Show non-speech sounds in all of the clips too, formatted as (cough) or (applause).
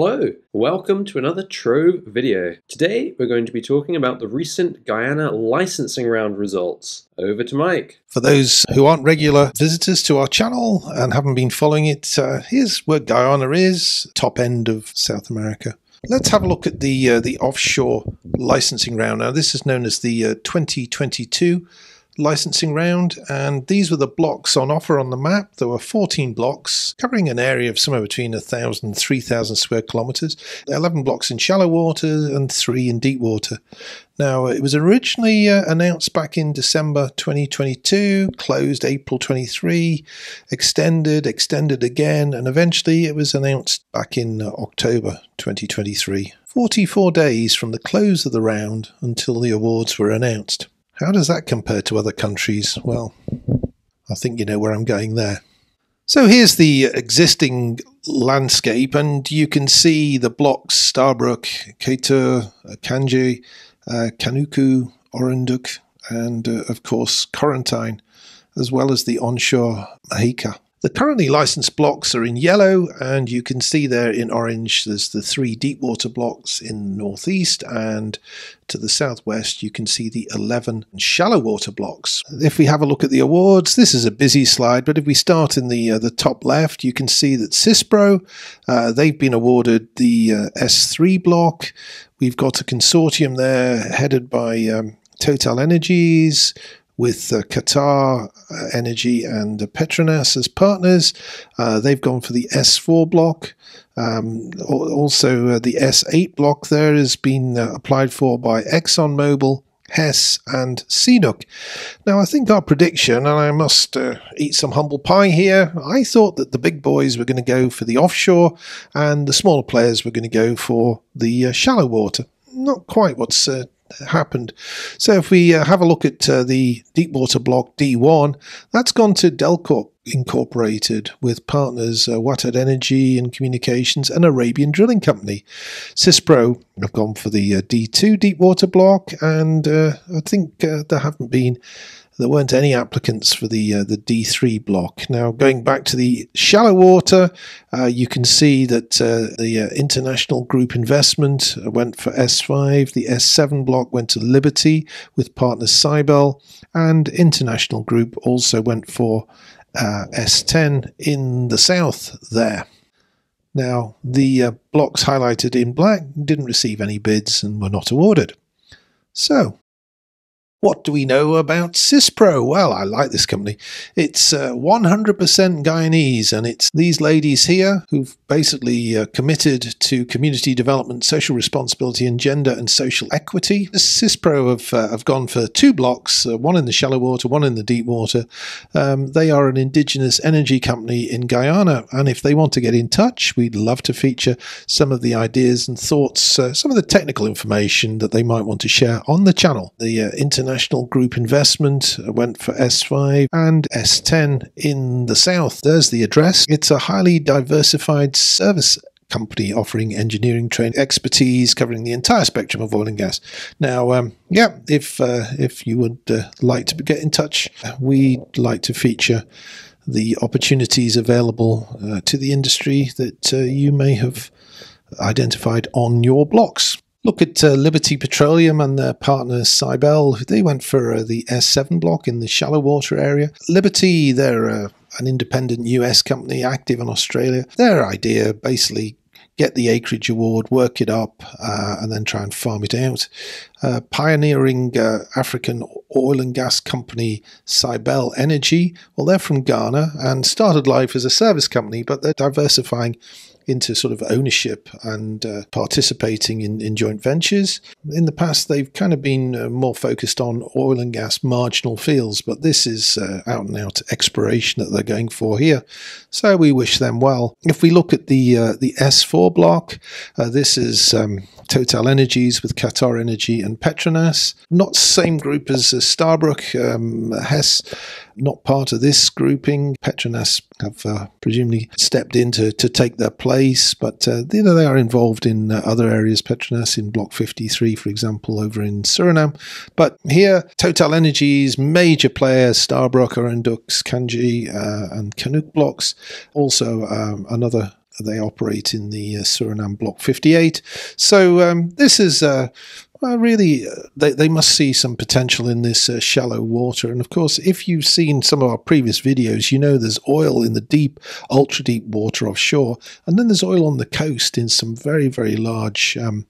Hello, welcome to another Trove video. Today we're going to be talking about the recent Guyana licensing round results. Over to Mike. For those who aren't regular visitors to our channel and haven't been following it, uh, here's where Guyana is, top end of South America. Let's have a look at the uh, the offshore licensing round. Now, this is known as the uh, 2022 licensing round, and these were the blocks on offer on the map. There were 14 blocks covering an area of somewhere between 1,000 and 3,000 square kilometres, 11 blocks in shallow water and 3 in deep water. Now, it was originally uh, announced back in December 2022, closed April 23, extended, extended again, and eventually it was announced back in uh, October 2023. 44 days from the close of the round until the awards were announced. How does that compare to other countries? Well, I think you know where I'm going there. So here's the existing landscape, and you can see the blocks Stabroek, Kaieteur, Canje, uh, Kanuku, Orinduik, and uh, of course Corentyne, as well as the onshore Mahika. The currently licensed blocks are in yellow, and you can see there in orange there's the three deep water blocks in the northeast, and to the southwest you can see the 11 shallow water blocks. If we have a look at the awards, this is a busy slide, but if we start in the uh, the top left, you can see that Sispro, uh, they've been awarded the uh, S3 block. We've got a consortium there headed by um, TotalEnergies, with uh, Qatar uh, Energy and Petronas as partners. Uh, they've gone for the S4 block. Um, also, uh, the S8 block there has been uh, applied for by ExxonMobil. Hess and CNOOC. Now, I think our prediction, and I must uh, eat some humble pie here, I thought that the big boys were going to go for the offshore and the smaller players were going to go for the shallow water. Not quite what's happened. So if we uh, have a look at uh, the Deepwater Block D1, that's gone to Delcorp Incorporated with partners uh, Watad Energy and Communications and Arabian Drilling Company. Sispro have gone for the uh, D2 Deepwater Block, and uh, I think uh, there haven't been there weren't any applicants for the uh, the D3 block. Now, going back to the shallow water, uh, you can see that uh, the uh, International Group Investment went for S5, the S7 block went to Liberty with partners Cybele, and International Group also went for uh, S10 in the south there. Now, the uh, blocks highlighted in black didn't receive any bids and were not awarded. So, what do we know about Sispro? Well, I like this company. It's uh, 100% Guyanese, and it's these ladies here who've basically uh, committed to community development, social responsibility, and gender and social equity. Sispro have, uh, have gone for two blocks, uh, one in the shallow water, one in the deep water. Um, they are an indigenous energy company in Guyana, and if they want to get in touch, we'd love to feature some of the ideas and thoughts, uh, some of the technical information that they might want to share on the channel. The uh, Internet International Group Investment went for S5 and S10 in the south. There's the address. It's a highly diversified service company offering engineering training expertise covering the entire spectrum of oil and gas. Now, um, yeah, if uh, if you would uh, like to get in touch, we'd like to feature the opportunities available uh, to the industry that uh, you may have identified on your blocks. Look at uh, Liberty Petroleum and their partner Cybele. They went for uh, the S7 block in the shallow water area. Liberty, they're uh, an independent US company active in Australia. Their idea basically get the acreage award, work it up, uh, and then try and farm it out. Uh, pioneering uh, African oil and gas company Cybele Energy, well, they're from Ghana and started life as a service company, but they're diversifying into sort of ownership and uh, participating in, in joint ventures. In the past, they've kind of been uh, more focused on oil and gas marginal fields, but this is uh, out and out exploration that they're going for here. So we wish them well. If we look at the uh, the S4 block, uh, this is um, TotalEnergies with Qatar Energy and Petronas. Not same group as uh, Stabroek. Um, Hess, not part of this grouping. Petronas have uh, presumably stepped in to, to take their place, but uh, you know they are involved in uh, other areas. Petronas in Block 53, for example, over in Suriname. But here, TotalEnergies, major players, Stabroek, Orindux, Canje, uh, and Kanuku blocks. Also, um, another they operate in the uh, Suriname Block 58. So um, this is uh, really, uh, they, they must see some potential in this uh, shallow water. And of course, if you've seen some of our previous videos, you know there's oil in the deep, ultra deep water offshore. And then there's oil on the coast in some very, very large um,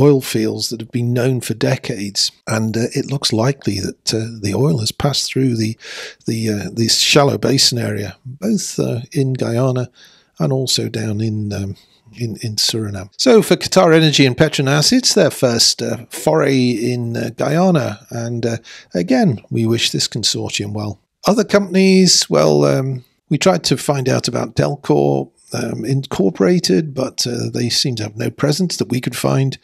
oil fields that have been known for decades. And uh, it looks likely that uh, the oil has passed through the, the uh, this shallow basin area, both uh, in Guyana and also down in. Um, in, in Suriname. So for Qatar Energy and Petronas, it's their first uh, foray in uh, Guyana. And uh, again, we wish this consortium well. Other companies, well, um, we tried to find out about Delcorp um, Incorporated, but uh, they seem to have no presence that we could find.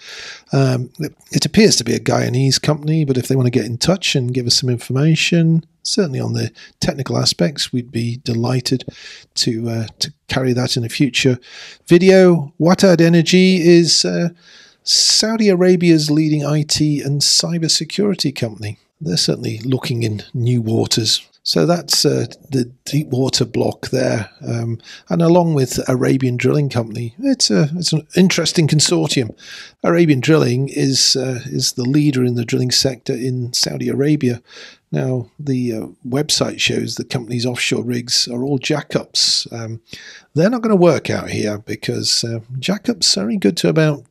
Um, it, it, appears to be a Guyanese company, but if they want to get in touch and give us some information, certainly on the technical aspects, we'd be delighted to uh, to carry that in a future video. Watad Energy is uh, Saudi Arabia's leading IT and cybersecurity company. They're certainly looking in new waters so that's uh, the deep water block there, um, and along with Arabian Drilling Company, it's a it's an interesting consortium. Arabian Drilling is uh, is the leader in the drilling sector in Saudi Arabia. Now the uh, website shows the company's offshore rigs are all jackups. Um, they're not going to work out here because uh, jackups are only good to about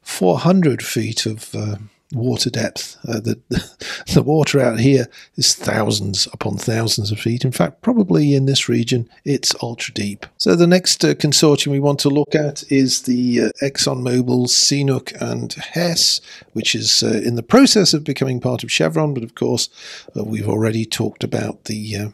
400 feet of uh, water depth. Uh, the, (laughs) the water out here is thousands upon thousands of feet. In fact, probably in this region, it's ultra deep. So the next uh, consortium we want to look at is the uh, ExxonMobil, CNOOC, and Hess, which is uh, in the process of becoming part of Chevron. But of course, uh, we've already talked about the uh,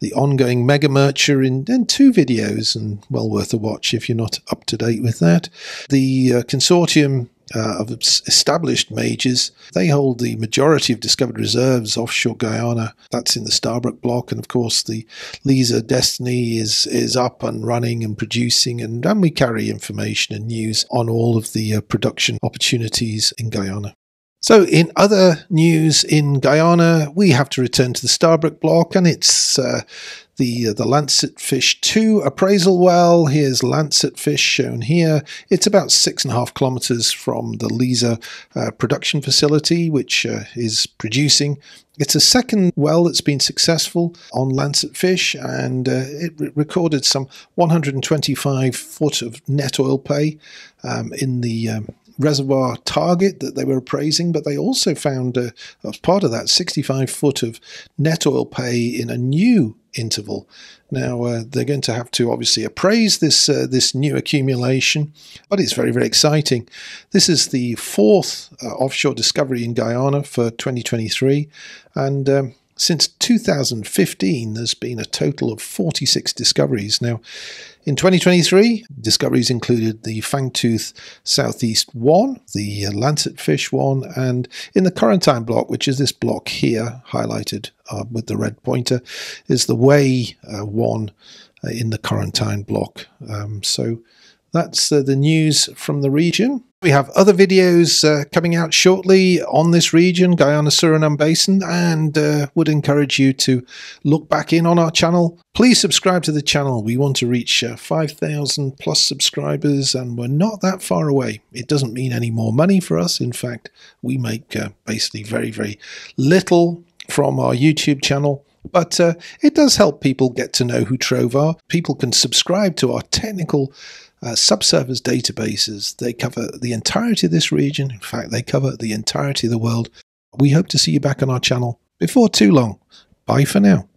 the ongoing mega merger in, in, two videos, and well worth a watch if you're not up to date with that. The uh, consortium uh, of established majors. They hold the majority of discovered reserves offshore Guyana. That's in the Stabroek block, and of course the Liza Destiny is is up and running and producing, and, and we carry information and news on all of the uh, production opportunities in Guyana. So, in other news in Guyana, we have to return to the Stabroek block, and it's uh, the uh, the Lancetfish 2 appraisal well. Here's Lancetfish shown here. It's about six and a half kilometers from the Liza uh, production facility, which uh, is producing. It's a second well that's been successful on Lancetfish, and uh, it re- recorded some 125 foot of net oil pay um, in the um, reservoir target that they were appraising, but they also found, uh, as part of that, 65 foot of net oil pay in a new interval. Now uh, they're going to have to obviously appraise this uh, this new accumulation, but it's very very exciting. This is the fourth uh, offshore discovery in Guyana for 2023, and um, since 2015, there's been a total of 46 discoveries. Now, in 2023, discoveries included the Fangtooth Southeast 1, the Lancetfish 1, and in the Corentyne block, which is this block here, highlighted uh, with the red pointer, is the Wei uh, 1 uh, in the Corentyne block. Um, so that's uh, the news from the region. We have other videos uh, coming out shortly on this region, Guyana Suriname Basin, and uh, would encourage you to look back in on our channel. Please subscribe to the channel. We want to reach uh, 5,000 plus subscribers, and we're not that far away. It doesn't mean any more money for us. In fact, we make uh, basically very, very little from our YouTube channel. But uh, it does help people get to know who Trove are. People can subscribe to our technical uh, subsurface databases. They cover the entirety of this region. In fact, they cover the entirety of the world. We hope to see you back on our channel before too long. Bye for now.